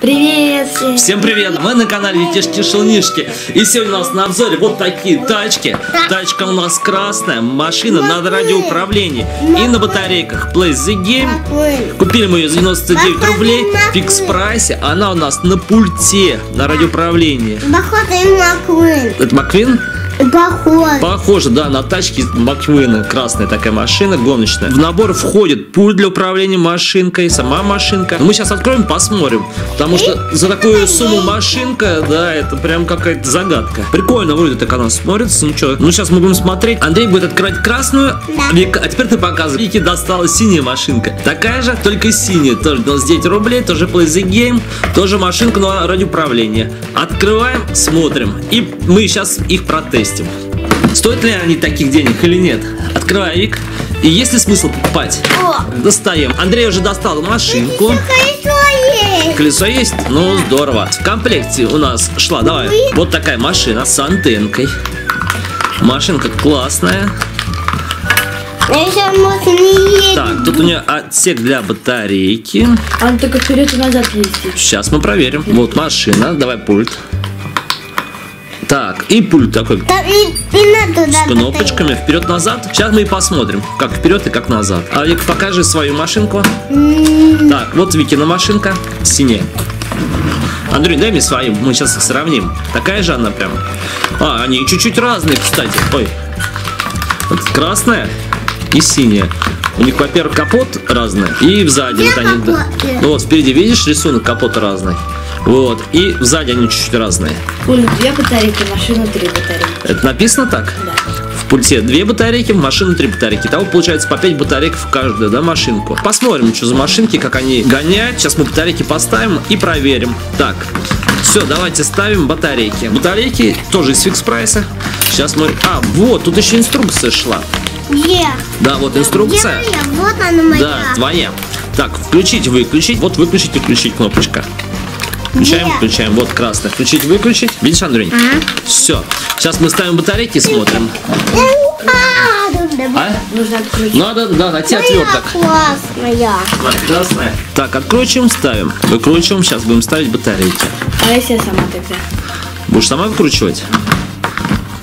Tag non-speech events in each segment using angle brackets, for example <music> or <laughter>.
Привет всем! Всем привет! Мы на канале Витишки Шелнишки. И сегодня у нас на обзоре вот такие тачки. Тачка у нас красная, машина на радиоуправлении и на батарейках. Play the game. Купили мы ее за 99 рублей в фикс прайсе. Она у нас на пульте, на радиоуправлении. Это Маквин? Похоже. Похоже, да, на тачке Маквина. Красная такая машина, гоночная. В набор входит пульт для управления машинкой, сама машинка. Но мы сейчас откроем, посмотрим. Потому что за такую сумму машинка, да, это прям какая-то загадка. Прикольно вроде так она смотрится. Ну что, ну сейчас мы будем смотреть. Андрей будет открывать красную. Да. Вика, а теперь ты показывай. Вике досталась синяя машинка. Такая же, только синяя. Тоже 99 рублей, тоже Play the Game. Тоже машинка, но радиоуправление. Открываем, смотрим. И мы сейчас их протестим. Стоят ли они таких денег или нет? Открывай, Вик. И есть ли смысл покупать? О, Достаем. Андрей уже достал машинку. колесо есть. Колесо есть? Ну, здорово. В комплекте у нас шла, давай, вот такая машина с антенкой. Машинка классная. Так, тут у нее отсек для батарейки. Он только вперед и назад ездит. Сейчас мы проверим. Вот машина, давай пульт. Так, и пульт такой Там и, и надо с кнопочками вперед-назад. Сейчас мы и посмотрим, как вперед и как назад. А Вик, покажи свою машинку. Так, вот Викина машинка, синяя. Андрей, дай мне свою, мы сейчас их сравним. Такая же она прям. А, они чуть-чуть разные, кстати. Ой. Вот красная и синяя. У них, во-первых, капот разный, и сзади Где вот они. да. капоты? Ну вот спереди видишь рисунок капота разный. Вот, и сзади они чуть-чуть разные. Пульт две батарейки, машина три батарейки. Это написано так? Да. В пульте две батарейки, в машину три батарейки. Того получается по 5 батарейк в каждую, да, машинку. Посмотрим, что за машинки, как они гоняют. Сейчас мы батарейки поставим и проверим. Так, все, давайте ставим батарейки. Батарейки тоже из фикс прайса. Сейчас мы... А, вот, тут еще инструкция шла. Где? Да, вот инструкция. Где моя? Вот она моя. Да, твоя. Так, включить, выключить. Вот выключить и включить кнопочка. Включаем, включаем. Вот красная. Включить, выключить. Видишь, Андрей? Ага. Все. Сейчас мы ставим батарейки и смотрим. А, А? Нужно открутить. Надо, да, найти отверток. Классная. Красная. Так, откручиваем, ставим. Выкручиваем. Сейчас будем ставить батарейки. А если я сама тогда? Будешь сама выкручивать?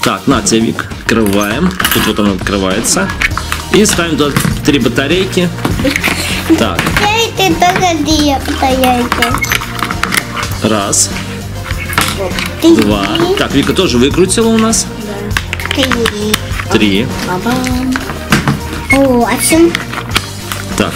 Так, на тебе, Вик. Открываем. Тут вот она открывается. И ставим туда три батарейки. Так, Эй, ты только где стояйте? Раз, два. Так, Вика тоже выкрутила у нас. Три. Три. Восемь. Так.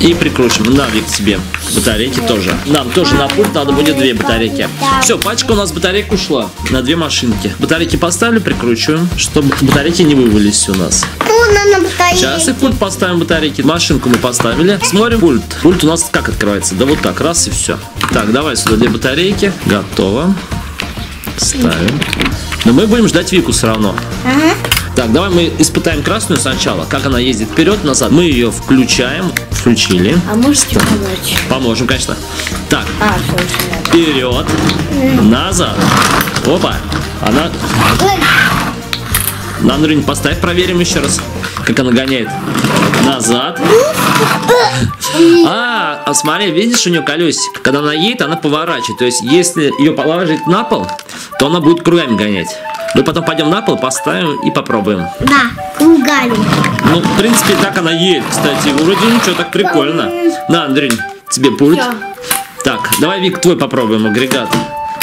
И прикручиваем. На, Вик, тебе батарейки тоже. Нам тоже на пульт надо будет две батарейки. Все, пачка у нас батарейк ушла на две машинки. Батарейки поставили, прикручиваем, чтобы батарейки не вывалились у нас. Батарейка. Сейчас и пульт поставим батарейки. Машинку мы поставили. Смотрим пульт. Пульт у нас как открывается? Да вот так, раз и все. Так, давай сюда две батарейки. Готово. Ставим. Но мы будем ждать Вику все равно. Ага. Так, давай мы испытаем красную сначала. Как она ездит вперед-назад. Мы ее включаем. Включили. А можете помочь? Поможем, конечно. Так, А, вперед, назад. Опа. Она... На Андрюнь, поставь, проверим еще раз, как она гоняет. Назад. А, а смотри, видишь, у нее колесико. Когда она едет, она поворачивает. То есть, если ее положить на пол, то она будет кругами гонять. Мы потом пойдем на пол, поставим и попробуем. Да, кругами. Ну, в принципе, так она едет, кстати. Вроде ничего, так прикольно. На, Андрюнь, тебе пульт. Всё. Так, давай, Вик, твой попробуем, агрегат.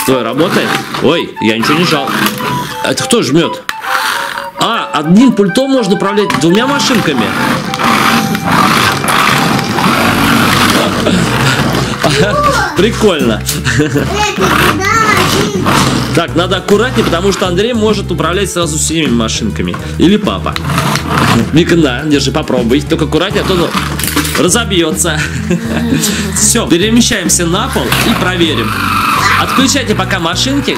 Твой работает? Ой, я ничего не жал. Это кто жмет? А, одним пультом можно управлять двумя машинками. <laughs> Прикольно. <laughs> Так, надо аккуратнее, потому что Андрей может управлять сразу всеми машинками. Или папа. <laughs> Вика, на, держи, попробуй. Только аккуратнее, а то ну, разобьется. Все, перемещаемся на пол и проверим. Отключайте пока машинки.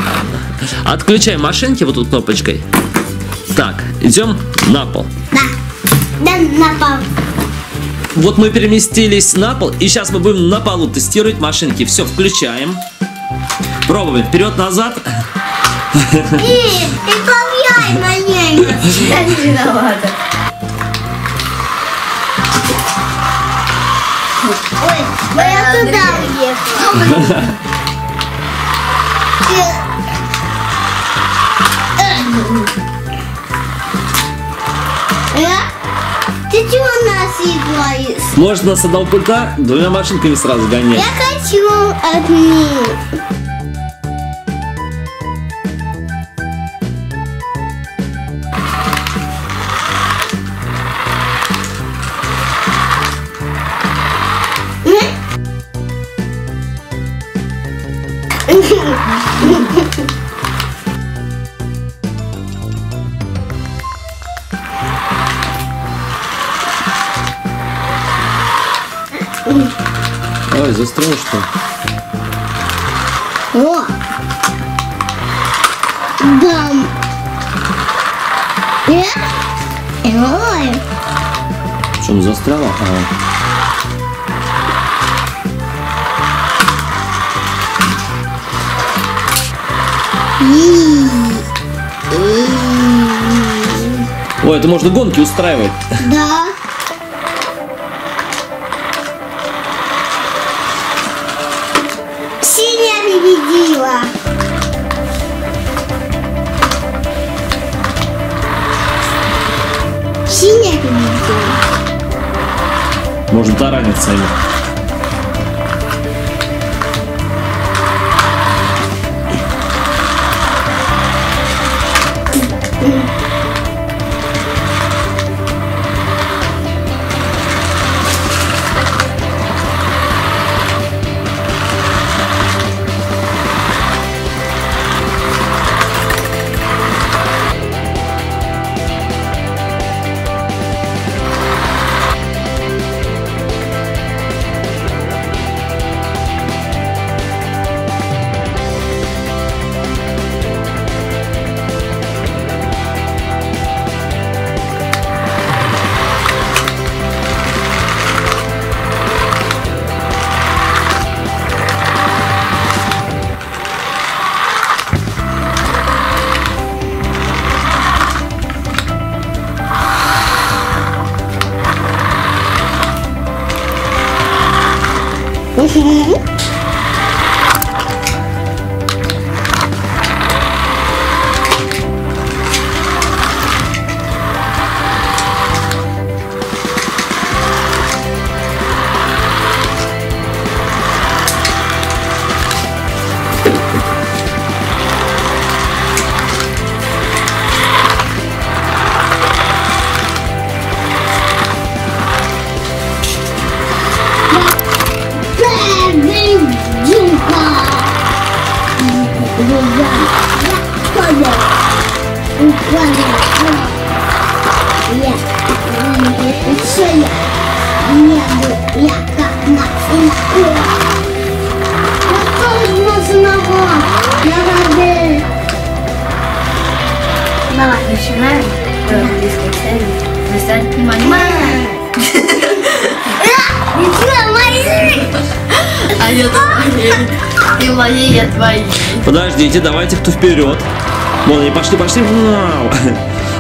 Отключаем машинки вот тут кнопочкой. Так, идем на пол. Да. Да, напал. Вот мы переместились на пол, и сейчас мы будем на полу тестировать машинки. Все, включаем. Пробуем вперед-назад. Ты повлияй на ней. Я не виновата. Ой, я туда уехала. <laughs> Э, Нас играешь? Можно с одного пульта двумя машинками сразу гонять. Я хочу одни. Ой, застрял что? О! Бам! Э? Ой! Что, он застрял? Ага. И- Ой, это можно гонки устраивать. Да. уже таранит сами. Yeah. Hehehe Можно тараниться ими. Давай, начинаем. Э, английской серии. Достань внимание. А я твоей. Ты моей, я твоей. Подождите, давайте кто вперед. Вон они пошли, пошли. Вау.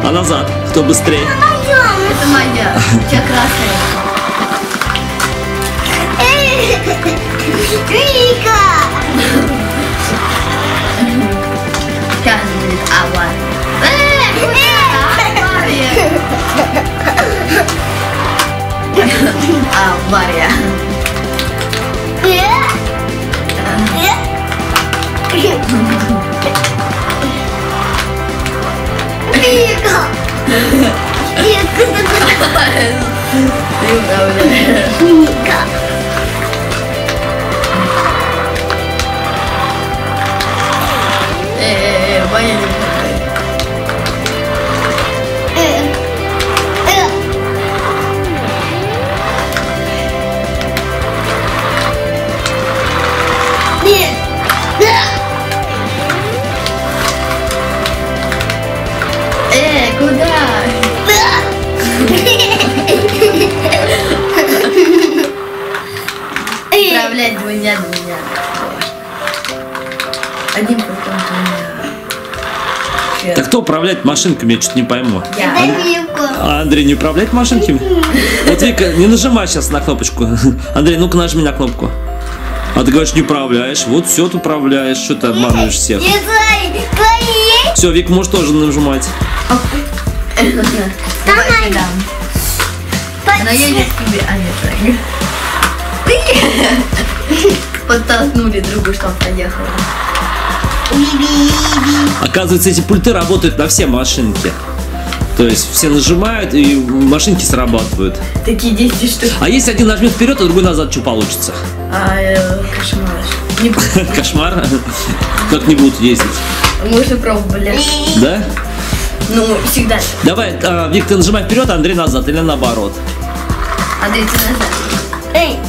А назад, кто быстрее. Это моя. У тебя красная. Сейчас будет авария. Э, куда? Авария. Авария. Вика! Вика! Ты управляешь. Кто управляет машинками, я что-то не пойму. Я. А Андрей не управляет машинками? Вот Вика, не нажимай сейчас на кнопочку. <laughs> Андрей, ну-ка нажми на кнопку. А ты говоришь, не управляешь. Вот все ты управляешь. Что ты обманываешь всех? Не твои, твои. Все, Вика может тоже нажимать. Она едет к тебе, а нет. <laughs> Подтолкнули другу, чтобы поехала. Биби. Оказывается, эти пульты работают на все машинки. То есть все нажимают, и машинки срабатывают. Такие 10 штук. А если один нажмет вперед, а другой назад, что получится? А, э, кошмар. <laughs> Кошмар. Как не будут ездить. Мы уже пробовали. Да? Ну, всегда. Давай, а, Вик, ты нажимай вперед, а Андрей назад, или наоборот. Андрей, ты назад. Эй.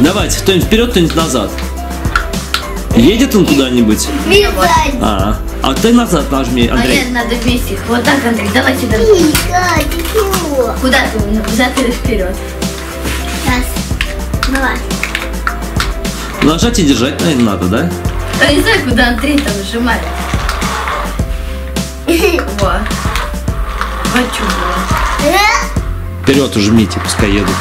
Давайте, кто-нибудь вперед, кто-нибудь назад. Едет он куда-нибудь? Вязать. А, а ты назад нажми, А Андрей. нет, надо вместе. Вот так, Андрей, давай сюда. Куда ты? Взад или вперед? Сейчас. Давай. Нажать и держать, наверное, надо, да? Я не знаю, куда Андрей там нажимает. Во. Хочу было. Э, Вперед ужмите, пускай едут.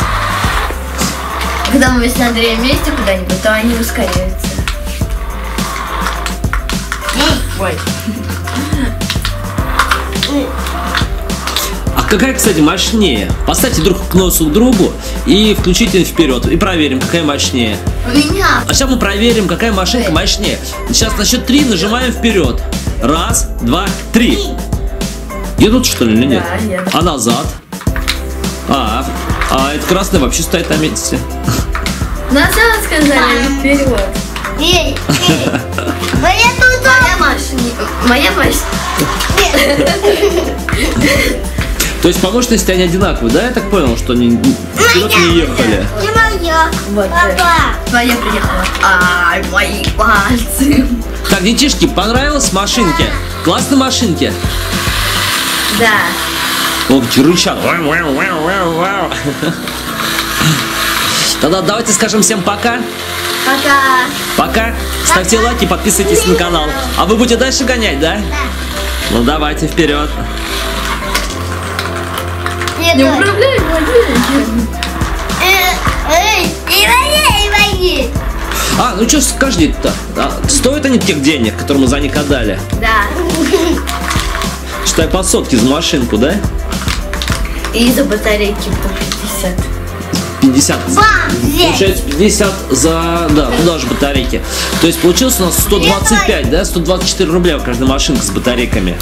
Когда мы с Андреем вместе куда-нибудь, то они ускоряются. Ой. А какая, кстати, мощнее? Поставьте друг к носу к другу и включите вперед. И проверим, какая мощнее. У меня. А сейчас мы проверим, какая машинка мощнее. Сейчас на счет три нажимаем вперед. Раз, два, три. Едут что ли или нет? Да, едут. А назад? А, а это красный вообще стоит на месте. Назад сказали, вперед. Эй, эй. Моя тут Моя машина. Моя машина. То есть по мощности они одинаковые, да? Я так понял, что они вперед не ехали. не моя. Вот. э, Папа. Твоя приехала. Ай, мои пальцы. Так, детишки, понравилось машинки? Классные машинки? Да. Вау, вау, вау. Тогда давайте скажем всем пока. Пока. Пока. Ставьте лайки, подписывайтесь на канал. А вы будете дальше гонять, да? Ну давайте вперед. Не Не управляй водителем. Эй, и мои, и мои. А, ну что скажите-то? А, стоят они тех денег, которые мы за них отдали? Да. Считай по сотке за машинку, да? И за батарейки по 50. 50. Бам, здесь. Получается 50 за... Да, туда же батарейки. То есть получилось у нас 125, да? 124 рубля каждая машинка с батарейками.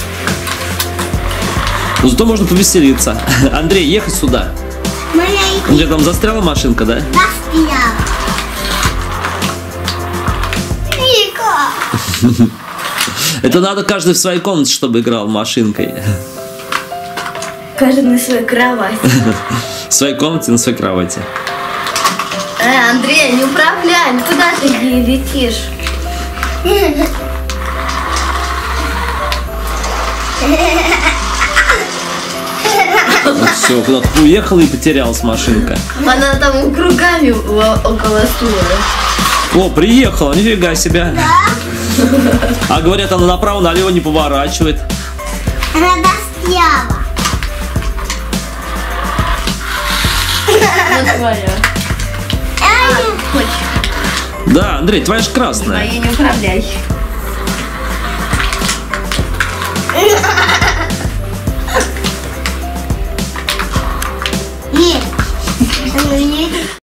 Ну, зато можно повеселиться. <laughs> Андрей, ехай сюда. У тебя там застряла машинка, да? застряла. <laughs> Это надо каждый в своей комнате, чтобы играл машинкой. Каждый на свою кровать. В своей комнате, на своей кровати. Э, Андрей, не управляй. Куда ты летишь? Все, куда-то уехала и потерялась машинка. Она там кругами около стула. О, приехала, нифига себе. А говорят, она направо-налево не поворачивает. Она застряла. Твоя. Да, Андрей, твоя же красная. Моей не управляй.